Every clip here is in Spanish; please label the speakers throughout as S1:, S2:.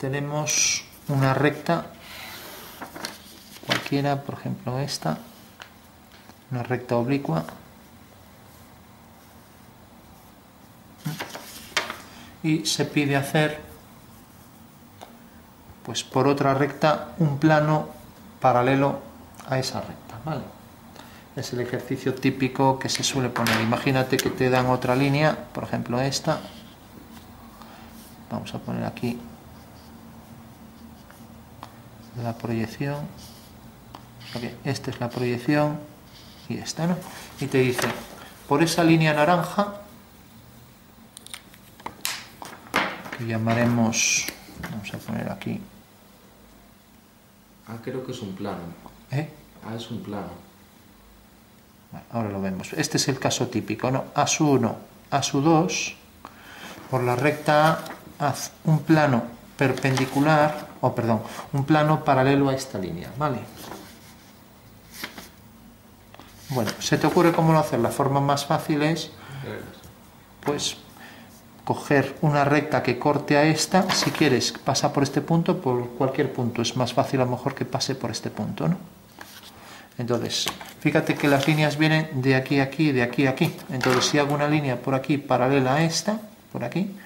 S1: tenemos una recta cualquiera, por ejemplo esta, una recta oblicua y se pide hacer pues por otra recta un plano paralelo a esa recta, ¿vale? Es el ejercicio típico que se suele poner. Imagínate que te dan otra línea, por ejemplo esta. Vamos a poner aquí la proyección. esta es la proyección y esta, ¿no? Y te dice, por esa línea naranja, que llamaremos, vamos a poner aquí.
S2: Ah, creo que es un plano.
S1: ¿Eh?
S2: Ah, es un plano.
S1: ahora lo vemos. Este es el caso típico, ¿no? A su 1, A su 2, por la recta A, haz un plano perpendicular, o perdón, un plano paralelo a esta línea, ¿vale? Bueno, ¿se te ocurre cómo lo hacer? La forma más fácil es, pues, coger una recta que corte a esta, si quieres pasa por este punto, por cualquier punto, es más fácil a lo mejor que pase por este punto, ¿no? Entonces, fíjate que las líneas vienen de aquí a aquí, de aquí a aquí. Entonces, si hago una línea por aquí paralela a esta, por aquí,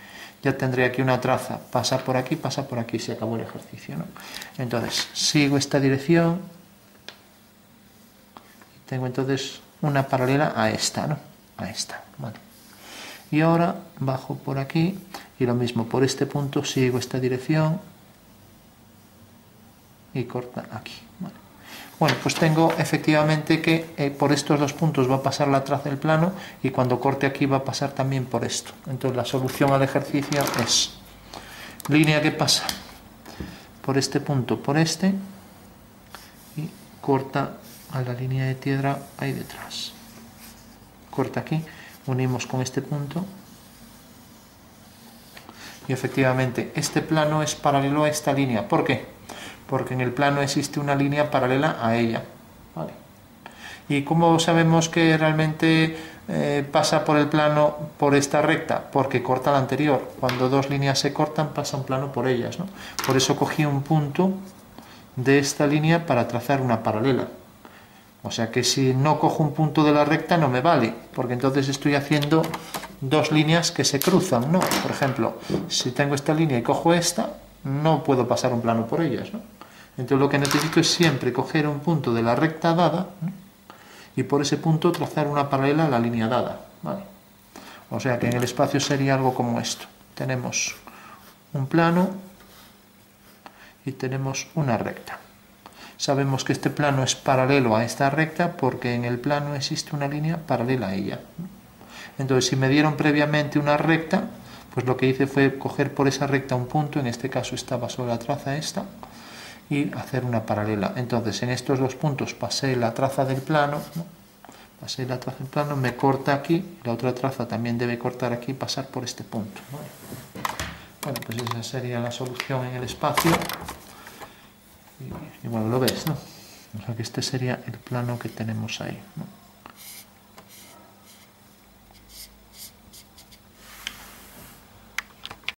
S1: ya tendré aquí una traza. Pasa por aquí, pasa por aquí, se acabó el ejercicio. ¿no? Entonces, sigo esta dirección. Tengo entonces una paralela a esta, ¿no? A esta. Y ahora bajo por aquí y lo mismo, por este punto sigo esta dirección y corta aquí. Bueno, pues tengo efectivamente que eh, por estos dos puntos va a pasar la traza del plano y cuando corte aquí va a pasar también por esto. Entonces la solución al ejercicio es línea que pasa por este punto, por este y corta a la línea de piedra ahí detrás. Corta aquí, unimos con este punto y efectivamente este plano es paralelo a esta línea. ¿Por qué? Porque en el plano existe una línea paralela a ella. ¿Y cómo sabemos que realmente eh, pasa por el plano por esta recta? Porque corta la anterior. Cuando dos líneas se cortan, pasa un plano por ellas. Por eso cogí un punto de esta línea para trazar una paralela. O sea que si no cojo un punto de la recta no me vale, porque entonces estoy haciendo dos líneas que se cruzan, ¿no? Por ejemplo, si tengo esta línea y cojo esta, no puedo pasar un plano por ellas, ¿no? Entonces lo que necesito es siempre coger un punto de la recta dada y por ese punto trazar una paralela a la línea dada. O sea que en el espacio sería algo como esto. Tenemos un plano y tenemos una recta. Sabemos que este plano es paralelo a esta recta porque en el plano existe una línea paralela a ella. Entonces si me dieron previamente una recta, pues lo que hice fue coger por esa recta un punto, en este caso estaba sobre la traza esta, y hacer una paralela. Entonces en estos dos puntos pasé la traza del plano, pasé la traza del plano, me corta aquí, la otra traza también debe cortar aquí y pasar por este punto. Bueno, pues esa sería la solución en el espacio. Y, bueno, lo ves, ¿no? O sea que este sería el plano que tenemos ahí.